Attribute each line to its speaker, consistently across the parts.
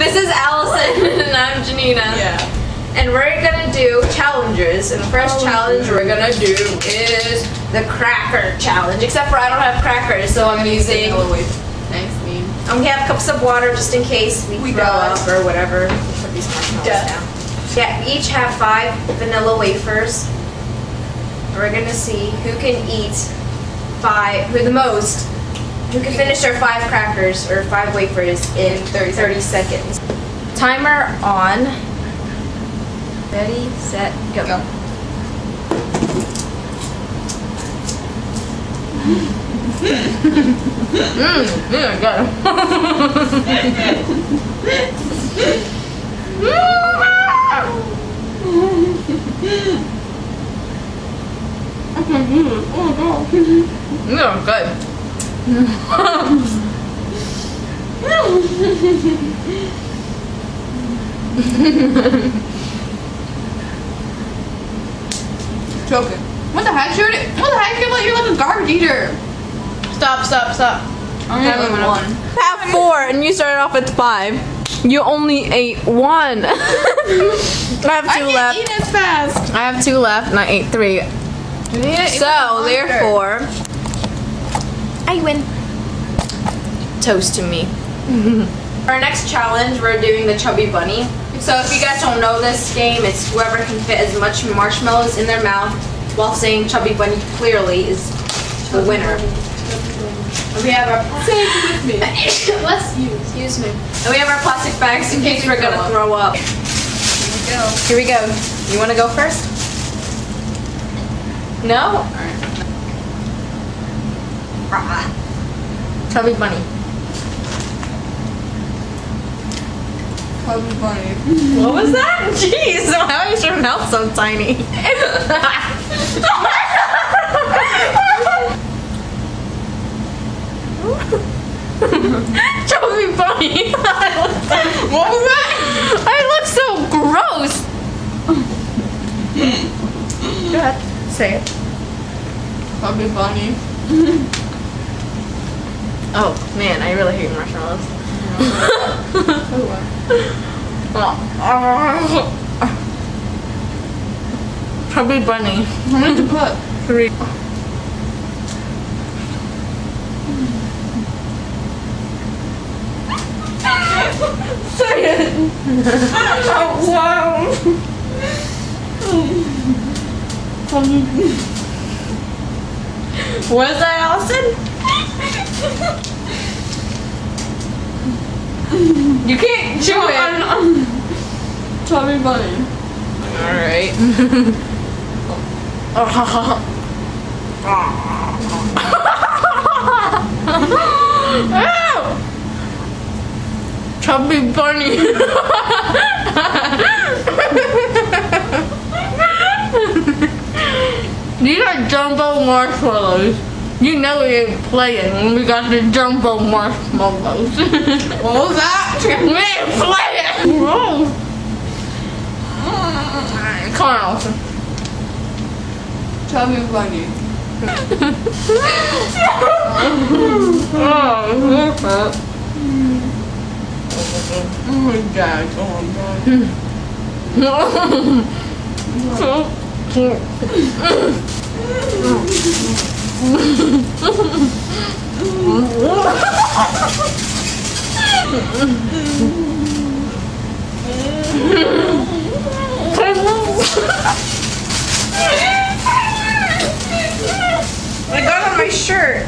Speaker 1: This is Allison and I'm Janina.
Speaker 2: Yeah.
Speaker 1: And we're gonna do challenges. And the first challenge we're gonna do is the cracker challenge. Except for I don't have crackers, so I'm using.
Speaker 2: Vanilla wafer. Thanks, me.
Speaker 1: Um, we have cups of water just in case we,
Speaker 2: We
Speaker 1: throw up or whatever. Put these
Speaker 2: Yeah.
Speaker 1: down. Yeah, we each have five vanilla wafers. We're gonna see who can eat five, who the most, who can finish their five crackers or five wafers in 30, 30 seconds. Timer on. Ready, set, go.
Speaker 2: Go.
Speaker 1: Mmm, yeah, got Yeah, good.
Speaker 2: Choking. What the heck? You're, what the heck? You're like, you're like a garbage eater.
Speaker 1: Stop, stop, stop.
Speaker 2: I'm
Speaker 1: Having
Speaker 2: having
Speaker 1: one.
Speaker 3: have four and you started off with five. You only ate one. I have
Speaker 2: I
Speaker 3: two
Speaker 2: can't
Speaker 3: left.
Speaker 2: eat as fast.
Speaker 3: I have two left and I ate three. So therefore, I win. Toast to me.
Speaker 1: Our next challenge, we're doing the Chubby Bunny. So if you guys don't know this game, it's whoever can fit as much marshmallows in their mouth while saying Chubby Bunny clearly is the winner. And we have our
Speaker 2: Say it with me.
Speaker 1: Bless you, excuse me. And we have our plastic bags in case we're gonna throw up. Here we go. You wanna go first? No? Rah. Chubby Bunny.
Speaker 2: Chubby bunny.
Speaker 1: What was that? Jeez, why is your mouth so tiny? Chubby bunny.
Speaker 2: What was that?
Speaker 1: I look so gross. Go ahead, say it.
Speaker 2: Chubby bunny.
Speaker 1: Oh man, I really hate marshmallows. Chubby bunny.
Speaker 2: How much you put?
Speaker 1: Three. Say it. Out loud. What is that, Allison? You can't chew it.
Speaker 2: Chubby bunny.
Speaker 1: All right. Chubby bunny. These are jumbo marshmallows. You know we ain't playing when we got the jumbo marshmallows.
Speaker 2: What was that?
Speaker 1: we ain't playing. Whoa. Come on, Allison.
Speaker 2: Chubby bunny. Oh my god. Oh my god.
Speaker 1: I got on my shirt.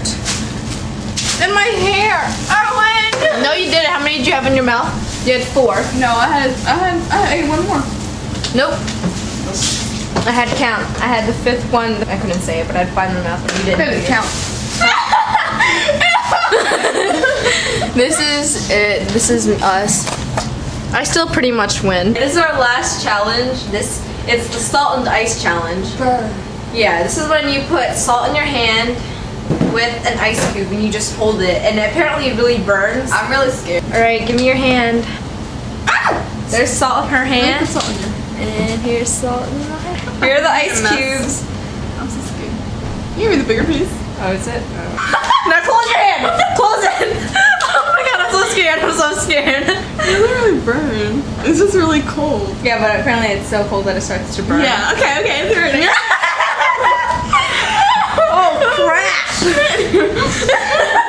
Speaker 2: And my hair. I win.
Speaker 1: No, you didn't. How many did you have in your mouth? You had four.
Speaker 2: No, I had, I had, I ate one more.
Speaker 1: Nope. I had to count. I had the fifth one. I couldn't say it, but I had five in my mouth, you didn't.
Speaker 2: Couldn't count.
Speaker 1: This is it. This is us. I still pretty much win. This is our last challenge. This it's the salt and ice challenge. Yeah, this is when you put salt in your hand with an ice cube and you just hold it, and apparently it really burns.
Speaker 2: I'm really scared.
Speaker 1: All right, give me your hand. Ah! There's salt in her hand,
Speaker 2: Put salt in there.
Speaker 1: and here's salt in my. Here are the ice
Speaker 2: Mess.
Speaker 1: cubes.
Speaker 2: I'm so scared. You give me the bigger piece.
Speaker 1: Oh, is it? Oh. now close your hand. Close it. My god, I'm so scared. I'm so scared.
Speaker 2: You're burn. It's just really cold.
Speaker 1: Yeah, but apparently it's so cold that it starts to burn.
Speaker 2: Yeah, okay, okay, it's burning.
Speaker 1: Oh crap!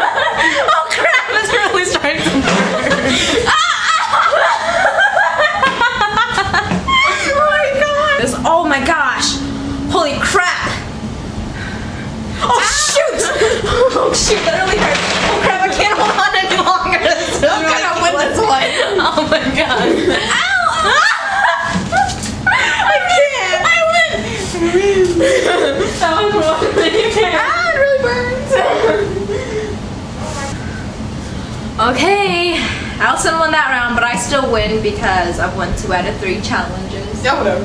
Speaker 1: okay, Allison won that round, but I still win because I've won two out of three challenges.
Speaker 2: Yeah, whatever.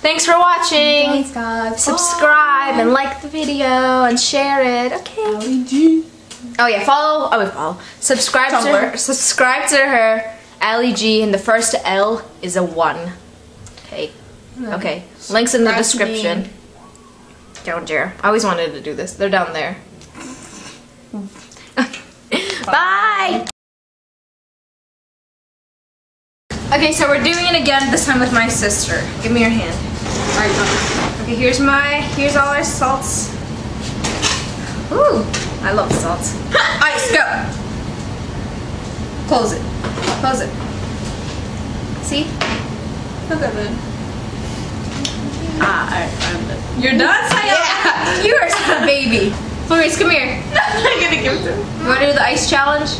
Speaker 1: Thanks for watching.
Speaker 4: Thanks, guys.
Speaker 1: Subscribe and like the video and share it. Okay. Oh yeah, follow. Oh wait, follow. Subscribe to her. Subscribe to her. Ally G, and the first L is a one. Okay. Okay. Links in the
Speaker 2: Subscribe to
Speaker 1: description. Don't dare. I always wanted to do this. They're down there. Bye. Okay, so we're doing it again. This time with my sister. Give me your hand.
Speaker 2: Alright,
Speaker 1: Okay, here's my, here's all our salts. Ooh, I love salt. Ice, go. Close it. Close it. See?
Speaker 2: Look at it.
Speaker 1: Ah, alright, I'm done.
Speaker 2: You're done, Saya?
Speaker 1: Yeah, you are such a baby. Maurice, come here.
Speaker 2: I'm gonna give it to him.
Speaker 1: You wanna do the ice challenge?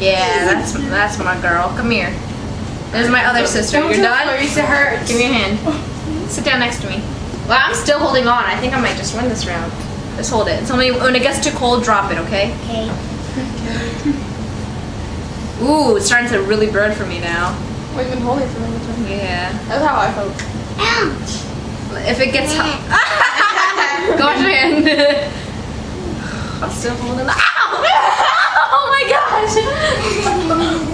Speaker 1: Yeah, that's that's my girl. Come here. There's my other sister.
Speaker 2: Don't
Speaker 1: You're
Speaker 2: do it,
Speaker 1: done?
Speaker 2: Maurice, it hurts.
Speaker 1: Give me your hand. Sit down next to me. Well, I'm still holding on. I think I might just win this round. Just hold it. Tell me when it gets too cold, drop it, okay?
Speaker 4: Okay.
Speaker 1: Ooh, it's starting to really burn for me now.
Speaker 2: We've been holding for a long time.
Speaker 1: Yeah.
Speaker 2: That's how I felt.
Speaker 4: Ouch.
Speaker 1: If it gets hot. Go wash your hand. I'm still holding on. Ow! oh my gosh!